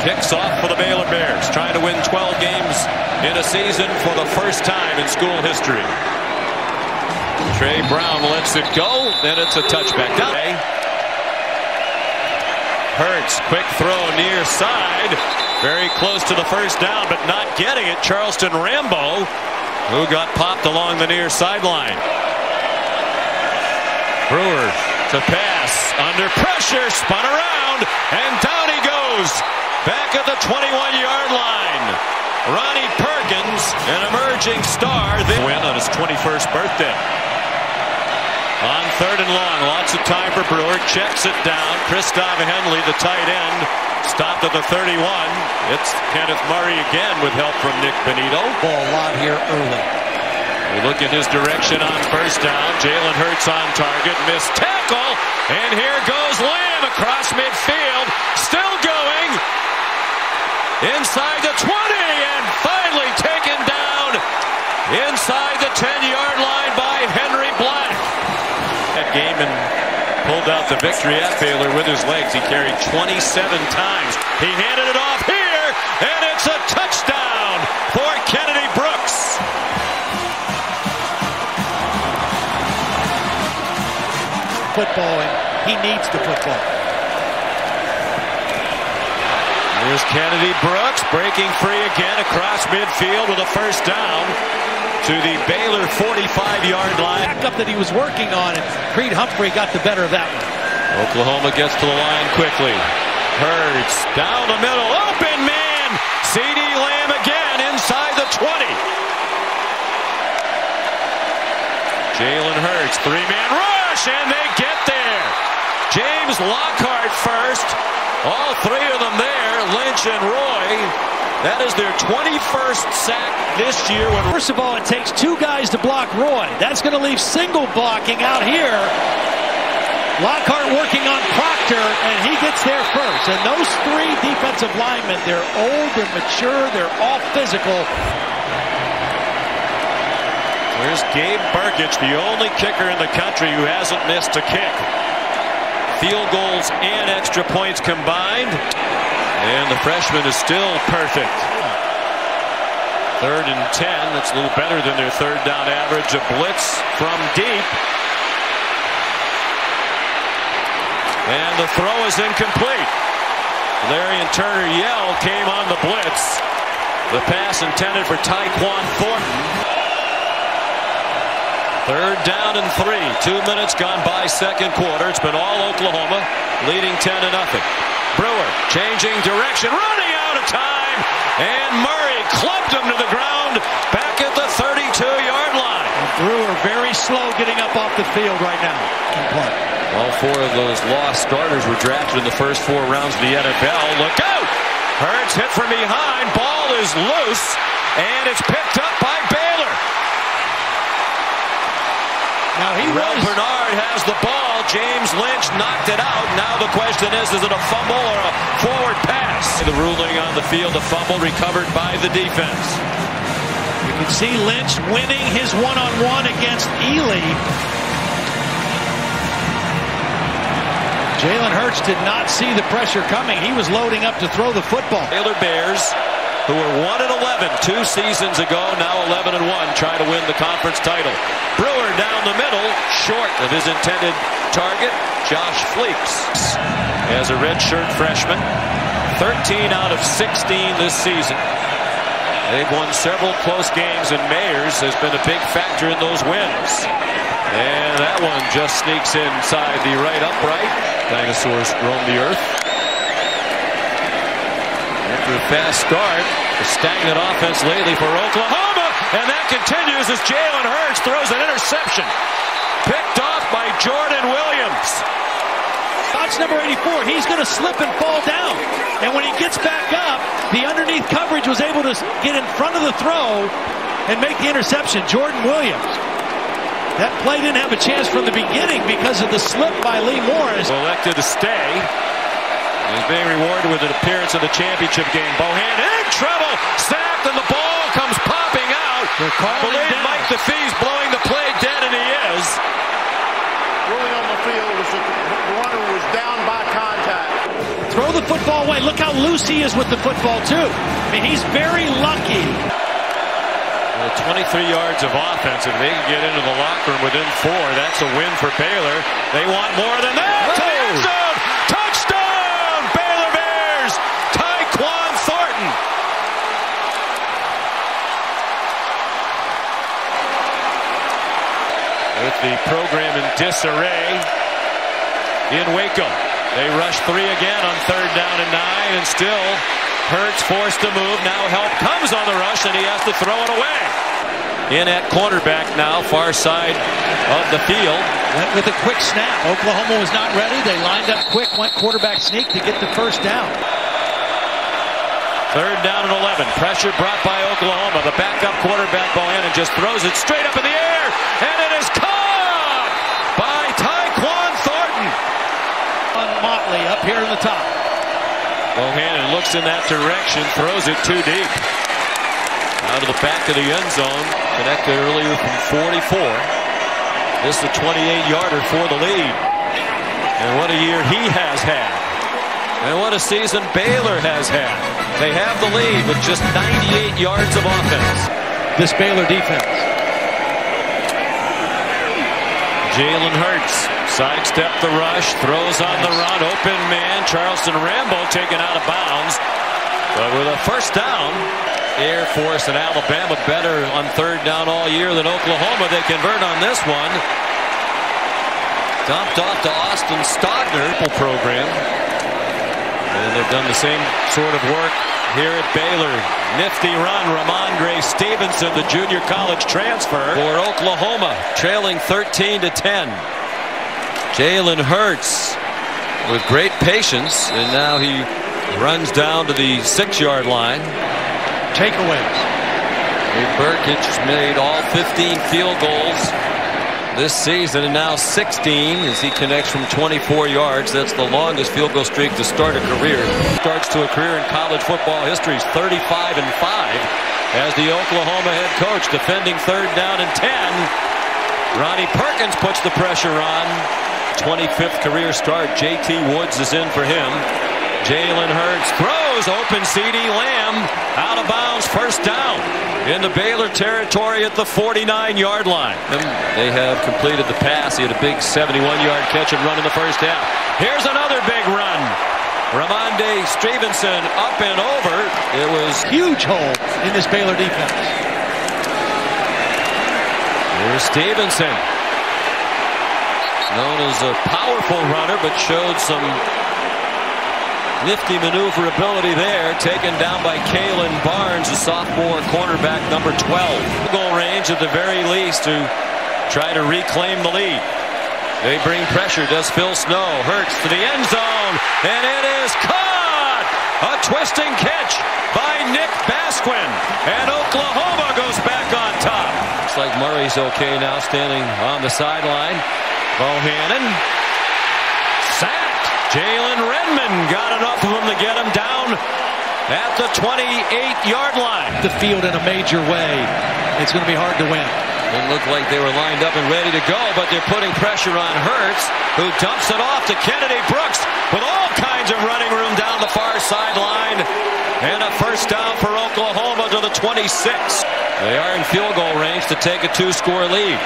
Picks off for the Baylor Bears, trying to win 12 games in a season for the first time in school history. Trey Brown lets it go, then it's a touchback. Hurts, quick throw near side. Very close to the first down, but not getting it. Charleston Rambo, who got popped along the near sideline. Brewer to pass, under pressure, spun around, and down he goes. Back at the 21-yard line. Ronnie Perkins, an emerging star. They win on his 21st birthday. On third and long, lots of time for Brewer. Checks it down. Christoph Henle, the tight end, stopped at the 31. It's Kenneth Murray again with help from Nik Bonitto. Ball a lot here early. We look in his direction on first down. Jalen Hurts on target. Missed tackle. And here goes Lamb across midfield. Still going. Inside the 20 and finally taken down inside the 10-yard line by Henry Black. That game and pulled out the victory at Baylor with his legs. He carried 27 times. He handed it off here, and it's a touchdown for Kennedy Brooks. Football, and he needs the football. Here's Kennedy Brooks breaking free again across midfield with a first down to the Baylor 45-yard line. Backup that he was working on, and Creed Humphrey got the better of that one. Oklahoma gets to the line quickly. Hurts down the middle, open man. CeeDee Lamb again inside the 20. Jalen Hurts, three-man rush, and they get there. James Lockhart first. All three of them there, Lynch and Roy. That is their 21st sack this year. First of all, it takes two guys to block Roy. That's going to leave single blocking out here. Lockhart working on Proctor, and he gets there first. And those three defensive linemen, they're old, they're mature, they're all physical. There's Gabe Brkic, the only kicker in the country who hasn't missed a kick. Field goals and extra points combined. And the freshman is still perfect. Third and 10. That's a little better than their third down average. A blitz from deep. And the throw is incomplete. Larry and Turner Yell came on the blitz. The pass intended for Tyquan Thornton. Third down and three. Two minutes gone by second quarter. It's been all Oklahoma, leading 10 to nothing. Brewer changing direction, running out of time, and Murray clubbed him to the ground back at the 32-yard line. And Brewer very slow getting up off the field right now. All four of those lost starters were drafted in the first four rounds of the NFL. Look out! Hurts hit from behind. Ball is loose, and it's picked up by Baylor. Now he Rel was... Bernard has the ball. James Lynch knocked it out. Now the question is, is it a fumble or a forward pass? The ruling on the field, a fumble recovered by the defense. You can see Lynch winning his one-on-one -on -one against Ealy. Jalen Hurts did not see the pressure coming. He was loading up to throw the football. Baylor Bears, who were 1 and 11 two seasons ago, now 11 and 1, try to win the conference title. Brewer down the middle, short of his intended target, Josh Fleeks. As a redshirt freshman, 13 out of 16 this season. They've won several close games, and Mayers has been a big factor in those wins. And that one just sneaks inside the right upright. Dinosaurs roam the earth. After a fast start, a stagnant offense lately for Oklahoma. And that continues as Jalen Hurts throws an interception. Picked off by Jordan Williams. Watch number 84. He's going to slip and fall down. And when he gets back up, the underneath coverage was able to get in front of the throw and make the interception. Jordan Williams. That play didn't have a chance from the beginning because of the slip by Lee Morris. Elected to stay. He's being rewarded with an appearance in the championship game. Bohan in trouble. Sacked and the ball comes popping out. I believe down. Mike DeFee's blowing the play dead, and he is. Ruling on the field was that the runner was down by contact. throw the football away. Look how loose he is with the football, too. I mean, he's very lucky. Well, 23 yards of offense. If they can get into the locker room within four, that's a win for Baylor. They want more than that. To the end zone. Touchdown, Baylor Bears. Tyquan Thornton. With the program in disarray in Waco. They rush three again on third down and nine, and still Hurts forced to move. Now help comes on the rush, and he has to throw it away. In at cornerback now, far side of the field. Went with a quick snap. Oklahoma was not ready. They lined up quick, went quarterback sneak to get the first down. Third down and 11. Pressure brought by Oklahoma. The backup quarterback Bohanon just throws it straight up in the air, and it is caught by Tyquan Thornton. On Motley up here in the top. Bohanon looks in that direction, throws it too deep. Out of the back of the end zone, connected earlier from 44. This is a 28-yarder for the lead. And what a year he has had. And what a season Baylor has had. They have the lead with just 98 yards of offense. This Baylor defense. Jalen Hurts sidestep the rush, throws on the run, open man. Charleston Rambo taken out of bounds. But with a first down, Air Force and Alabama better on third down all year than Oklahoma. They convert on this one. Dumped off to Austin Stogner program. And they've done the same sort of work here at Baylor. Nifty run, Rhamondre Stevenson, the junior college transfer for Oklahoma, trailing 13 to 10. Jalen Hurts with great patience, and now he runs down to the six-yard line. Takeaways. Brkic made all 15 field goals this season and now 16 as he connects from 24 yards. That's the longest field goal streak to start a career. Starts to a career in college football history. He's 35 and 5 as the Oklahoma head coach defending third down and 10. Ronnie Perkins puts the pressure on. 25th career start. JT Woods is in for him. Jalen Hurts throws open CeeDee Lamb out of bounds first down into Baylor territory at the 49 yard line. They have completed the pass. He had a big 71 yard catch and run in the first half. Here's another big run. Rhamondre Stevenson up and over. It was huge hole in this Baylor defense. Here's Stevenson. Known as a powerful runner, but showed some Nifty maneuverability there, taken down by Kalon Barnes, the sophomore cornerback, number 12. Goal range at the very least to try to reclaim the lead. They bring pressure, does Phil Snow. Hurts to the end zone, and it is caught! A twisting catch by Nick Basquine, and Oklahoma goes back on top. Looks like Murray's okay now, standing on the sideline. Bohanon. Jalen Redmond got enough of him to get him down at the 28-yard line. The field in a major way. It's going to be hard to win. It looked like they were lined up and ready to go, but they're putting pressure on Hurts, who dumps it off to Kennedy Brooks with all kinds of running room down the far sideline. And a first down for Oklahoma to the 26. They are in field goal range to take a two-score lead.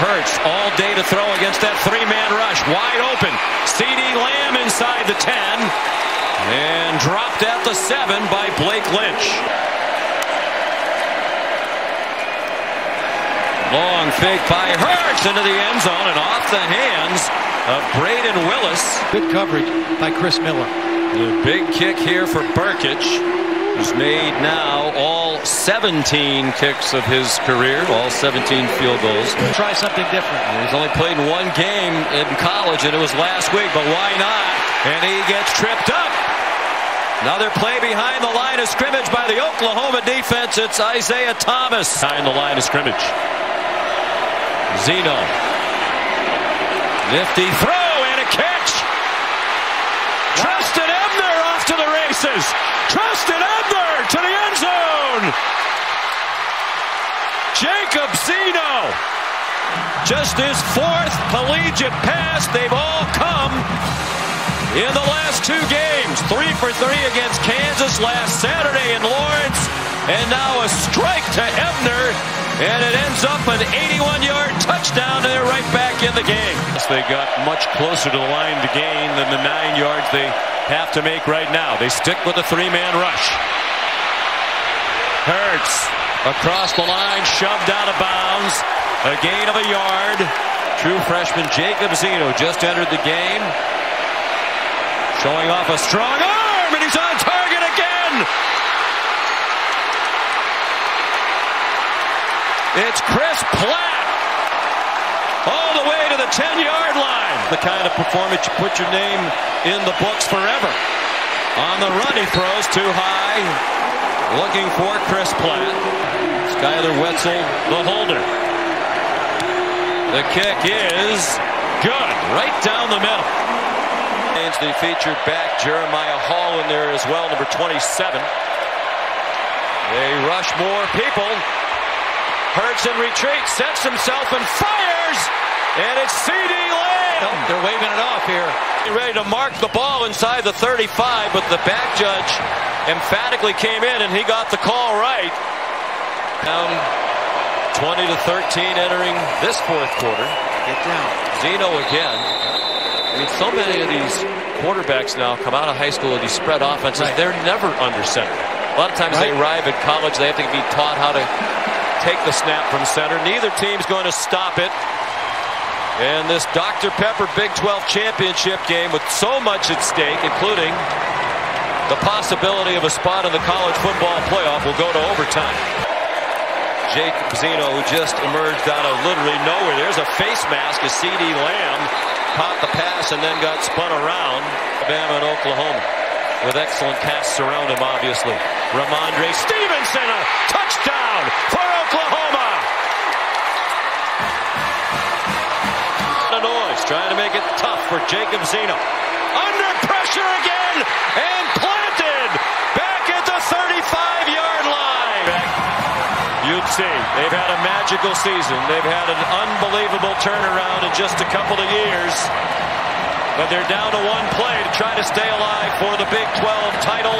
Hurts all day to throw against that three-man rush. Wide open. CeeDee Lamb inside the 10. And dropped at the 7 by Blake Lynch. Long fake by Hurts into the end zone and off the hands of Brayden Willis. Good coverage by Chris Miller. The big kick here for Brkic who's made now all 17 kicks of his career, all 17 field goals. Try something different. He's only played one game in college, and it was last week, but why not? And he gets tripped up. Another play behind the line of scrimmage by the Oklahoma defense. It's Isaiah Thomas behind the line of scrimmage. Zeno. Nifty throw and a catch. To the races. Trestan Ebner to the end zone. Jacob Zeno. Just his fourth collegiate pass. They've all come in the last two games. Three for three against Kansas last Saturday in Lawrence. And now a strike to Ebner. And it ends up an 81-yard touchdown, and they're right back in the game. They got much closer to the line to gain than the nine yards they have to make right now. They stick with the three-man rush. Hurts across the line, shoved out of bounds. A gain of a yard. True freshman Jacob Zeno just entered the game. Showing off a strong arm, and he's on target again. It's Chris Platt. All the way to the 10-yard line. The kind of performance you put your name in the books forever. On the run, he throws too high. Looking for Chris Platt. Skyler Wetzel, the holder. The kick is good. Right down the middle. They featured back Jeremiah Hall in there as well, number 27. They rush more people. Hurts in retreat, sets himself and fires, and it's CeeDee Lamb. Oh, they're waving it off here. Ready to mark the ball inside the 35, but the back judge emphatically came in and he got the call right. Down 20 to 13 entering this fourth quarter. Get down. Zeno again. I mean, so many of these quarterbacks now come out of high school with these spread offenses. Right. They're never under center. A lot of times Right. they arrive at college, they have to be taught how to take the snap from center. Neither team's going to stop it. And this Dr. Pepper Big 12 championship game with so much at stake, including the possibility of a spot in the college football playoff, will go to overtime. Jake Zeno, who just emerged out of literally nowhere. There's a face mask as CeeDee Lamb caught the pass and then got spun around. Alabama and Oklahoma with excellent casts around him, obviously. Rhamondre Stevenson, a touchdown for Oklahoma. Noise, trying to make it tough for Jacob Zeno. Under pressure again and planted back at the 35-yard line. You'd see. They've had a magical season. They've had an unbelievable turnaround in just a couple of years. But they're down to one play to try to stay alive for the Big 12 title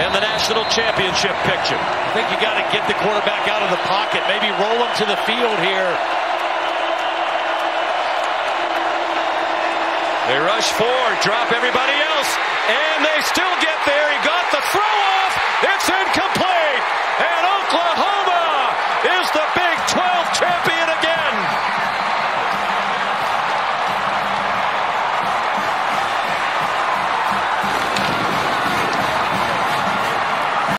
and the national championship picture. I think you got to get the quarterback out of the pocket, maybe roll him to the field here. They rush four, drop everybody else, and they still get there. He got the throw off. It's incomplete, and Oklahoma is the Big 12 champion.